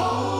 holy.